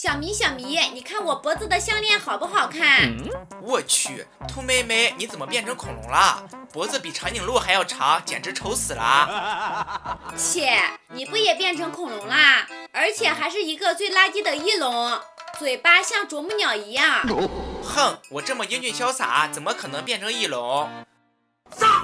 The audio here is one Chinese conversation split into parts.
小迷小迷，你看我脖子的项链好不好看？我去，兔妹妹，你怎么变成恐龙了？脖子比长颈鹿还要长，简直丑死了！切，你不也变成恐龙啦？而且还是一个最垃圾的翼龙，嘴巴像啄木鸟一样。哼，我这么英俊潇洒，怎么可能变成翼龙？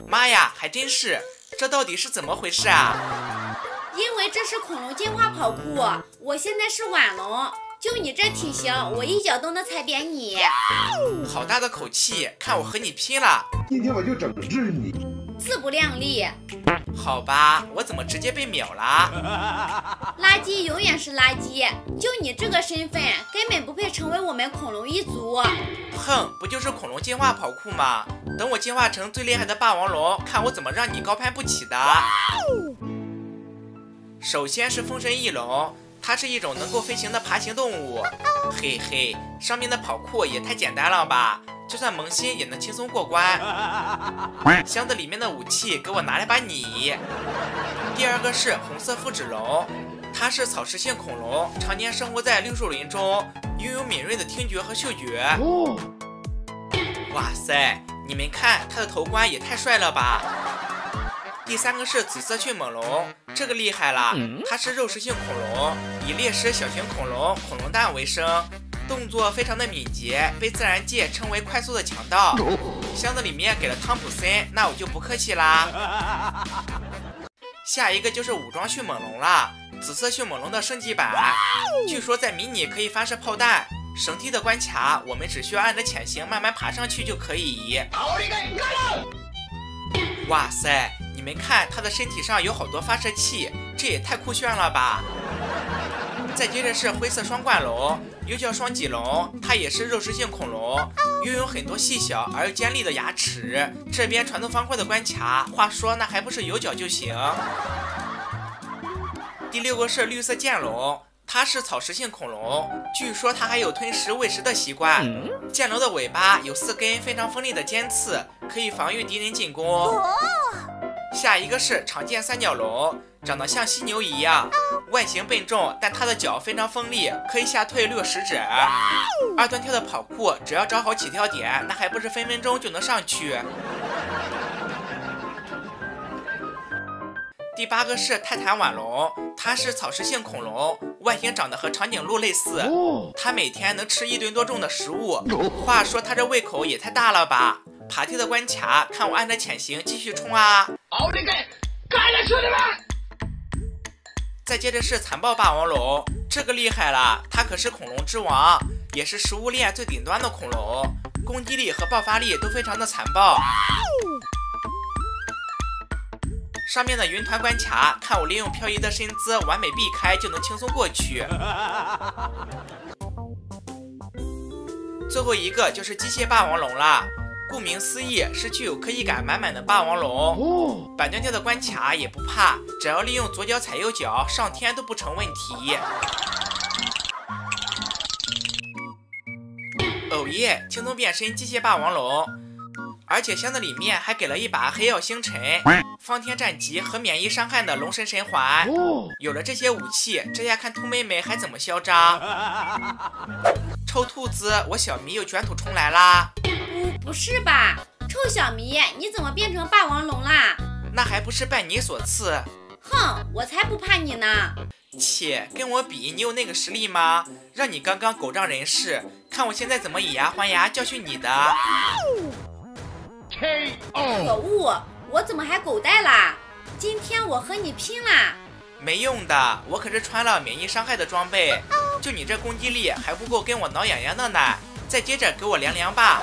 妈呀，还真是，这到底是怎么回事啊？因为这是恐龙进化跑酷，我现在是腕龙。就你这体型，我一脚都能踩扁你！好大的口气，看我和你拼了！今天我就整治你！自不量力！好吧，我怎么直接被秒了？垃圾永远是垃圾，就你这个身份，根本不配成为我们恐龙一族！哼，不就是恐龙进化跑酷吗？等我进化成最厉害的霸王龙，看我怎么让你高攀不起的！首先是风神翼龙。它是一种能够飞行的爬行动物，嘿嘿，上面的跑酷也太简单了吧，就算萌新也能轻松过关。箱子里面的武器给我拿来吧你。第二个是红色复齿龙，它是草食性恐龙，常年生活在绿树林中，拥有敏锐的听觉和嗅觉。哇塞，你们看它的头冠也太帅了吧！第三个是紫色迅猛龙，这个厉害了，它是肉食性恐龙，以猎食小型恐龙、恐龙蛋为生，动作非常的敏捷，被自然界称为快速的强盗。箱子里面给了汤普森，那我就不客气啦。下一个就是武装迅猛龙了，紫色迅猛龙的升级版，据说在迷你可以发射炮弹。绳梯的关卡，我们只需要按着潜行慢慢爬上去就可以。哇塞！你们看，它的身体上有好多发射器，这也太酷炫了吧！再接着是灰色双冠龙，又叫双脊龙，它也是肉食性恐龙，拥有很多细小而又尖利的牙齿。这边传送方块的关卡，话说那还不是有脚就行？第六个是绿色剑龙，它是草食性恐龙，据说它还有吞食喂食的习惯。剑龙的尾巴有四根非常锋利的尖刺，可以防御敌人进攻。下一个是常见三角龙，长得像犀牛一样，外形笨重，但它的脚非常锋利，可以下退六十指。二段跳的跑酷，只要找好起跳点，那还不是分分钟就能上去。第八个是泰坦腕龙，它是草食性恐龙，外形长得和长颈鹿类似，它每天能吃一吨多重的食物。话说它这胃口也太大了吧！爬梯的关卡，看我按着潜行继续冲啊！奥利给，干了兄弟们！再接着是残暴霸王龙，这个厉害了，它可是恐龙之王，也是食物链最顶端的恐龙，攻击力和爆发力都非常的残暴。上面的云团关卡，看我利用漂移的身姿完美避开，就能轻松过去。最后一个就是机械霸王龙了。顾名思义，是具有科技感满满的霸王龙。板砖跳的关卡也不怕，只要利用左脚踩右脚上天都不成问题。哦耶！轻松变身机械霸王龙，而且箱子里面还给了一把黑曜星辰、方天战戟和免疫伤害的龙神神环。有了这些武器，这下看兔妹妹还怎么嚣张！臭兔子，我小迷又卷土重来啦！不是吧，臭小迷，你怎么变成霸王龙啦？那还不是拜你所赐。哼，我才不怕你呢！切，跟我比，你有那个实力吗？让你刚刚狗仗人势，看我现在怎么以牙还牙教训你的！K.O. 可恶，我怎么还狗带啦？今天我和你拼啦！没用的，我可是穿了免疫伤害的装备，就你这攻击力还不够跟我挠痒痒的呢。再接着给我凉凉吧！